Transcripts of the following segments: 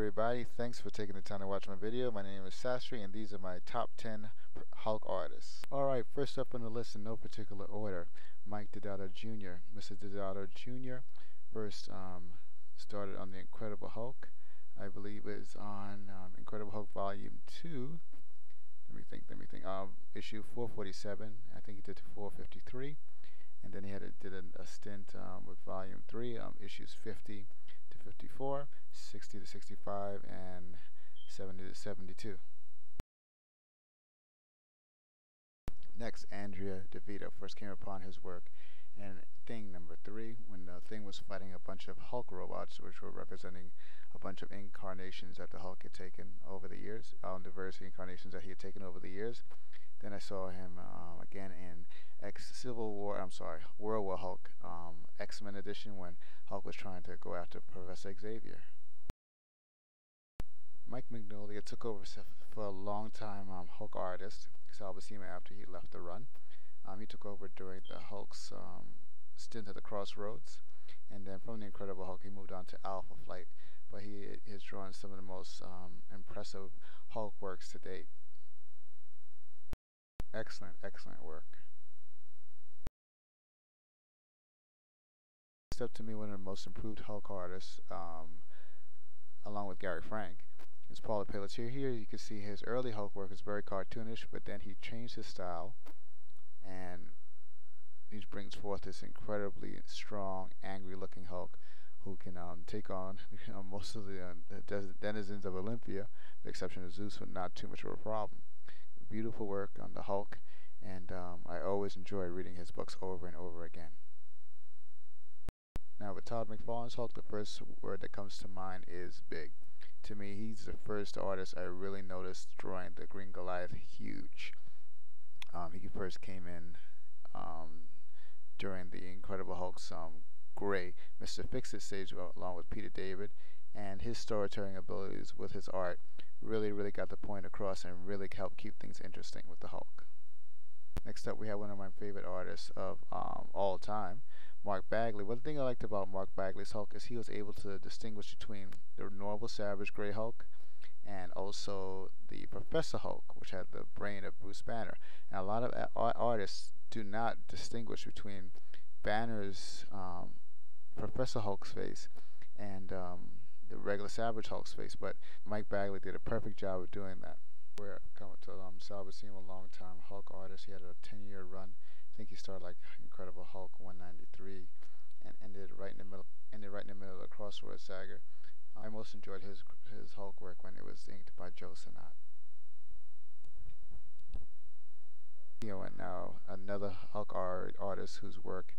Everybody, thanks for taking the time to watch my video. My name is Sastry and these are my top 10 Hulk artists. Alright, first up on the list in no particular order, Mike Deodato Jr. Mr. Deodato Jr. first um, started on The Incredible Hulk. I believe it's on um, Incredible Hulk Volume 2. Let me think, let me think. Um, issue 447, I think he did 453. And then he had a, did a, a stint um, with Volume 3, um, issues 50 to 54, 60 to 65, and 70 to 72. Next, Andrea Di Vito first came upon his work in Thing number 3, when the Thing was fighting a bunch of Hulk robots, which were representing a bunch of incarnations that the Hulk had taken over the years, um, the various incarnations that he had taken over the years. Then I saw him um, again in X Civil War. I'm sorry, World War Hulk, um, X Men Edition, when Hulk was trying to go after Professor Xavier. Mike Mignola took over for a long time um, Hulk artist, Sal Buscema, after he left the run. Um, he took over during the Hulk's um, stint at the Crossroads, and then from the Incredible Hulk, he moved on to Alpha Flight. But he has drawn some of the most um, impressive Hulk works to date. Excellent, excellent work. Up to me, one of the most improved Hulk artists, um, along with Gary Frank, is Paul Pelletier. Here you can see his early Hulk work is very cartoonish, but then he changed his style, and he brings forth this incredibly strong, angry-looking Hulk who can um, take on you know, most of the, uh, the denizens of Olympia, the exception of Zeus, with not too much of a problem. Beautiful work on the Hulk, and um, I always enjoy reading his books over and over again. Now with Todd McFarlane's Hulk, the first word that comes to mind is big. To me, he's the first artist I really noticed drawing the Green Goliath huge. Um, he first came in um, during the Incredible Hulk's um, Gray, Mr. Fix-It stage along with Peter David, and his storytelling abilities with his art really, really got the point across and really helped keep things interesting with the Hulk. Next up, we have one of my favorite artists of um, all time, Mark Bagley. One thing I liked about Mark Bagley's Hulk is he was able to distinguish between the normal Savage Gray Hulk and also the Professor Hulk, which had the brain of Bruce Banner. And a lot of artists do not distinguish between Banner's um, Professor Hulk's face and um, the regular Savage Hulk's face, but Mike Bagley did a perfect job of doing that. We're coming to um, Sal Buscema a long time Hulk artist. He had a 10 year run I think he started like Incredible Hulk 193 and ended right in the middle ended right in the middle of the Crossroads saga. I most enjoyed his his Hulk work when it was inked by Joe Sinnott. You know, and now another Hulk art artist whose work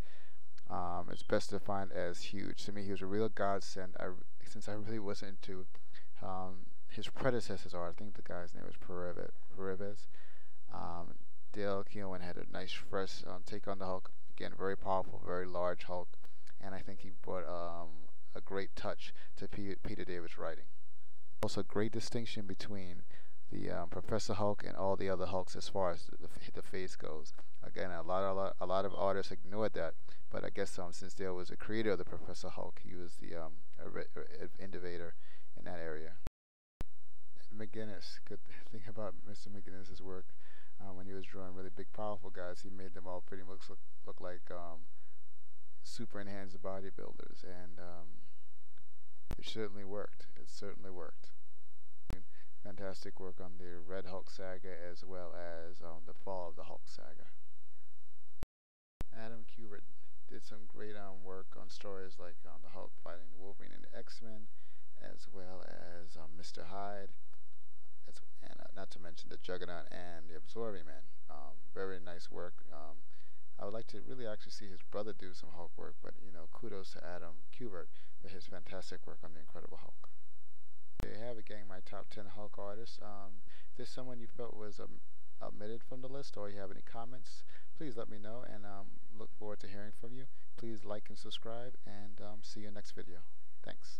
um, is best defined as huge. To me, he was a real godsend. I, since I really wasn't into um, his predecessor's art. I think the guy's name was Perez. Um, Dale Keown had a nice fresh um, take on the Hulk. Again, very powerful, very large Hulk, and I think he brought um, a great touch to P Peter David's writing. Also, great distinction between the um, Professor Hulk and all the other Hulks as far as the, the face goes. Again, a lot, a lot, a lot of artists ignored that, but I guess um, since Dale was a creator of the Professor Hulk, he was the um, innovator in that area. McGuinness, good thing about Mr. McGuinness's work uh, when he was drawing really big, powerful guys, he made them all pretty much look, look like um, super enhanced bodybuilders, and um, it certainly worked. It certainly worked. Fantastic work on the Red Hulk saga as well as um, the Fall of the Hulk saga. Did some great um, work on stories like um, the Hulk fighting the Wolverine and the X-Men, as well as um, Mr. Hyde and uh, not to mention the Juggernaut and the Absorbing Man. Um, very nice work. Um, I would like to really actually see his brother do some Hulk work, but you know, kudos to Adam Kubert for his fantastic work on the Incredible Hulk. There you have it, gang. My top 10 Hulk artists. Um, if there's someone you felt was um, omitted from the list, or you have any comments, please let me know, and um, look forward to hearing from you. Please like and subscribe, and um, see you next video. Thanks.